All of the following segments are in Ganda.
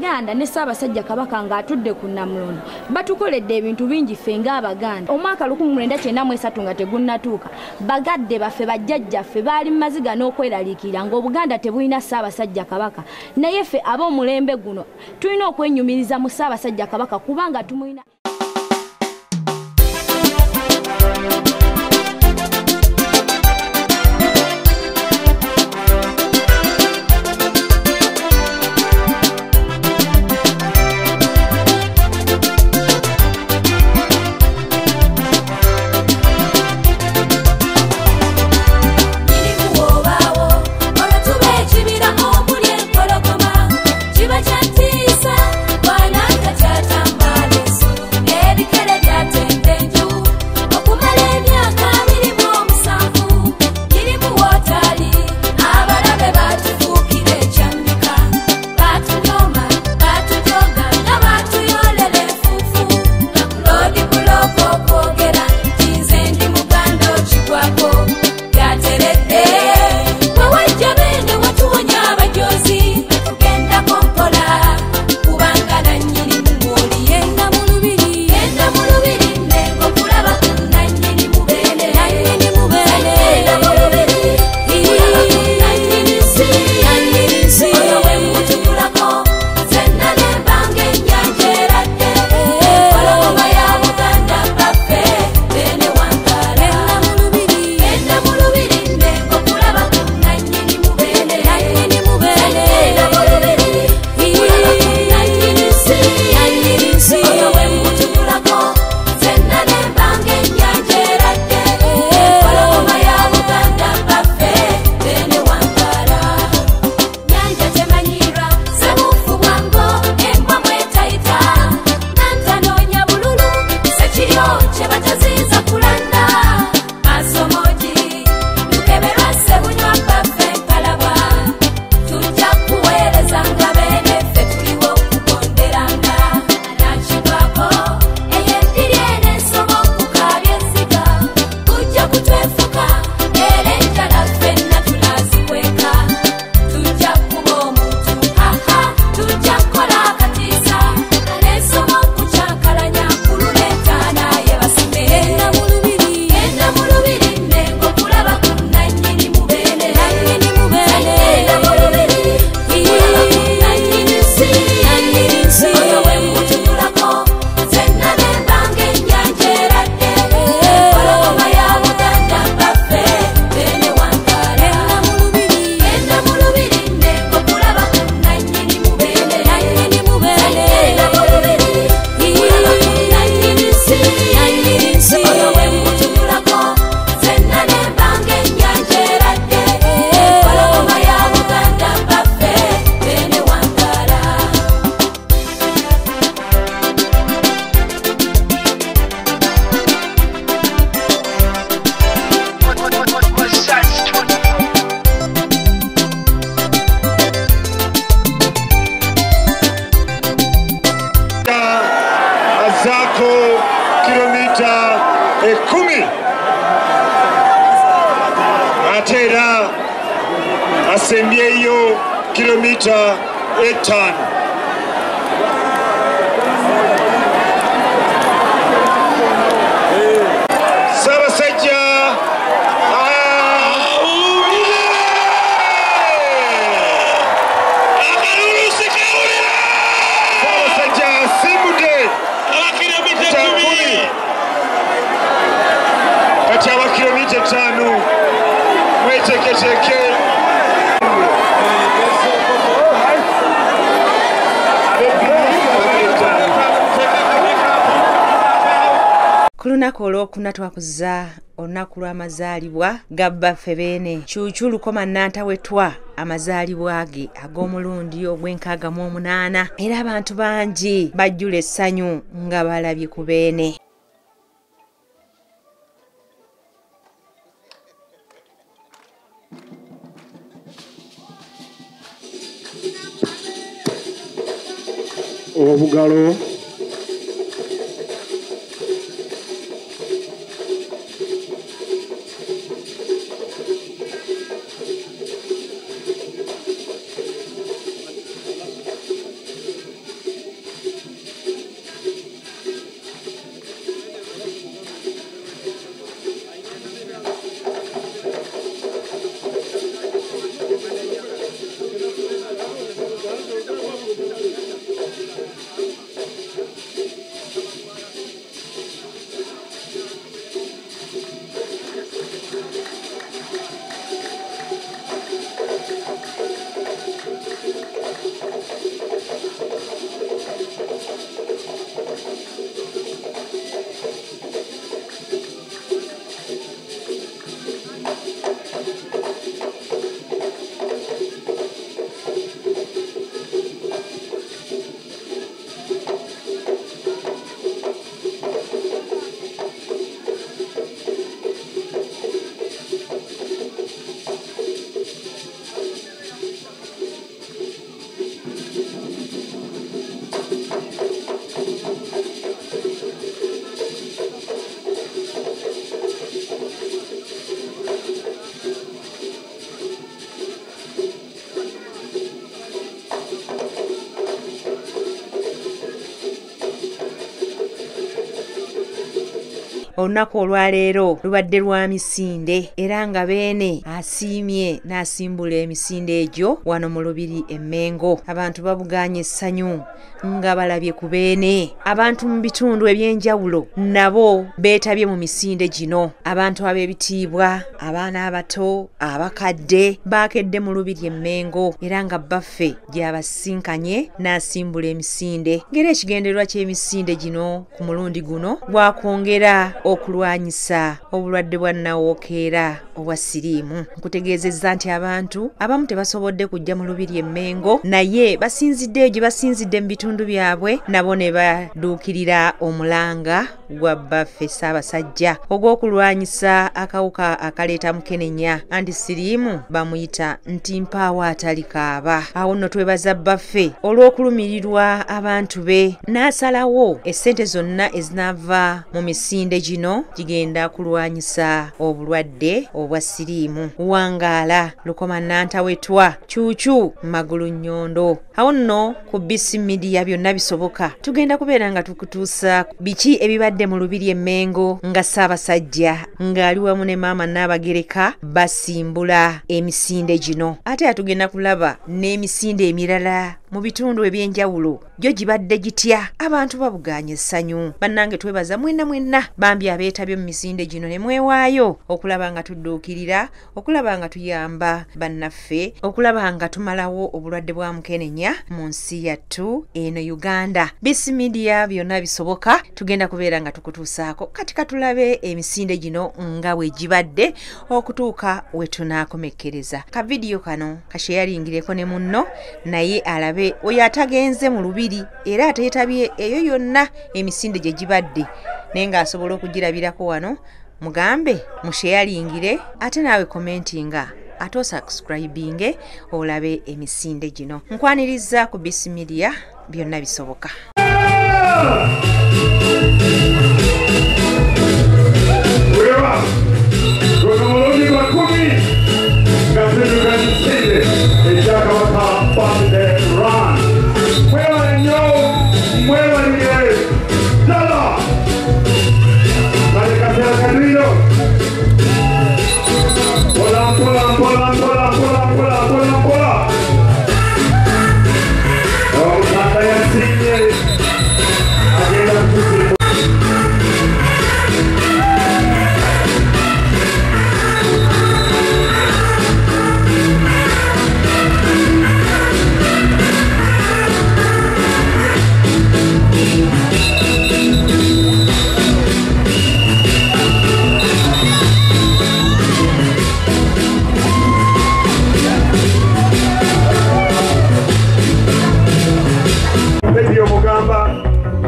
abaganda ne ssaabasajja kabaka ng'atudde ku namulondo. Batukoledde ebintu bingi ffe ng'abaganda. Omwaka 1993 nga tegunnatuuka bagadde baffe bajjajjaffe baali mumaziga n'okweraliikirira ng'obuganda tebulina ssaabasajja kabaka. Naye ffe ab'omulembe guno tulina okwenyumiriza mu ssaabasajja kabaka kubanga tumulina ku lunaku olwokuna twakuza olunaku lw'amazaalibwa ga baffe beene kyukyu lukoma nantawetwa amazaalibwa ge ag'omulundi ogw'enkaaga mu omunaana. Era abantu bangi bajjula essanyu nga balabye ku beene. Obugalo olunaku olwaleero lubadde lwa misinde era nga beene asiimye n'asimbula emisinde egyo wano mu lubiri emmengo abantu babuganye essanyu nga balabye ku beene. Abantu mu bitundu ebyenjawulo nabo beetabye mu misinde gino. Abantu ab'ebitiibwa abaana abato abakadde baakedde mu lubiri emmengo era nga baffe gy'abasinkanye n'asimbula emisinde. Ng'era ekigendererwa ky'emisinde gino ku mulundi guno gwakwongera okulwanyisa obulwadde bwa nawookeera obwa siriimu. Nkutegeezezza nti abantu abamu tebasobodde kujja mu lubiri emmengo naye basinzidde eyo gye basinzidde mu bitundu byabwe nabo ne baduukirira omulanga gwa baffe ssaabasajja ogw'okulwanyisa akawuka akaleeta mukenenya anti siriimu bamuyita nti mpaawo atali kaaba. Awo nno twebaza baffe olw'okulumirirwa abantu be. N'asalawo essente zonna ezinaava mu misinde gino gigenda kulwanyisa obulwadde obwa siriimu. Wangaala lukoma nantawetwa cuucu magulu nnyondo. Awo nno ku bisi midiya byonna bisoboka. Tugenda kubeera nga tukutuusa biki ebibadde mu lubiri emmengo nga ssaabasajja ng'ali wamu ne maama naabagereka basimbula emisinde gino. Ate atugenda kulaba n'emisinde emirala mu bitundu ebyenjawulo. Gyo gibadde gitya? Abantu babuganya essanyu. Bannange twebaza mwenna mwenna bambi abeetabye mu misinde gino ne mwewaayo. Okulaba nga tudduukirira okulaba nga tuyamba bannaffe okulaba nga tumalawo obulwadde bwa mukenenya mu nsi yattu eno uganda. Bisi midiya byonna bisoboka tugenda kubeera nga tukutuusaako. Kati katulabe emisinde gino nga bwe gibadde okutuuka we tunaakomekkereza ka vidiyo kano kasheyaringireko ne munno naye alabe oyo atagenze mu lubiri era ateetabye eyo yonna emisinde gye gibadde naye ng'asobola okugirabirako wano mugambe musheyalingire ate naawe commentinga ate osubscribinge olabe emisinde gino nkwaniriza ku bisi media byonna bisoboka Wewa, kuna mulungi wa kumi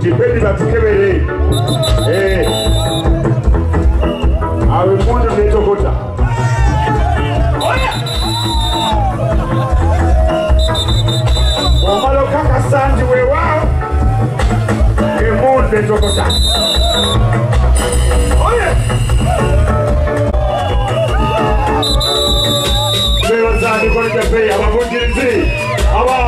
jipeni batukebere eh. Awe mundu netokota omala okakasa nti wewaawo emundu etokota bebaza nikoletapeyi abavugirizi aba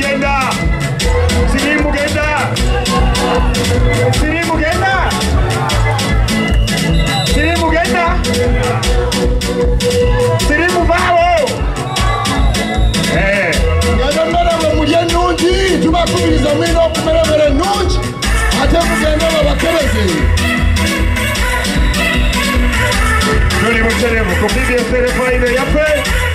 Mugenda! Siri Mugenda! Siri Mugenda! Siri Mugenda! Siri Muvaawo! Eh. yadondera bwe mulya ennungi tubakubiriza mulina okumera mera ennungi ate mugenda babakebeze tuli buterevu ku é yaffe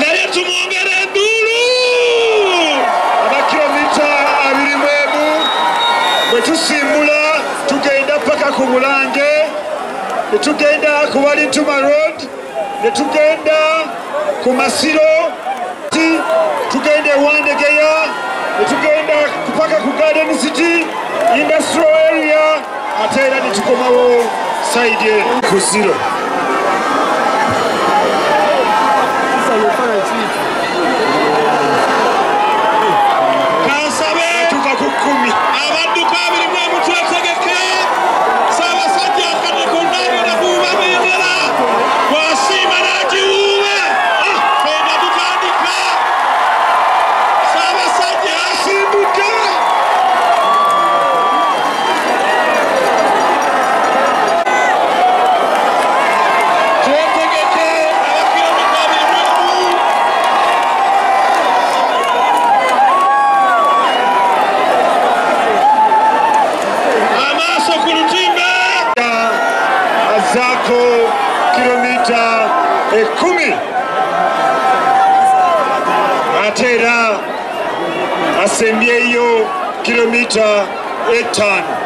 naye tumwongera enduulu amakilomita abiri mu emu bwe tusimbula tugenda paka ku mulange ne tugenda ku balintuma road ne tugenda ku masiro tugenda ewandegeya ne tugenda paka ku garden city industrial area ate era ne tukomawo saidi ku ziro ate era asembyeyo kilomita etaano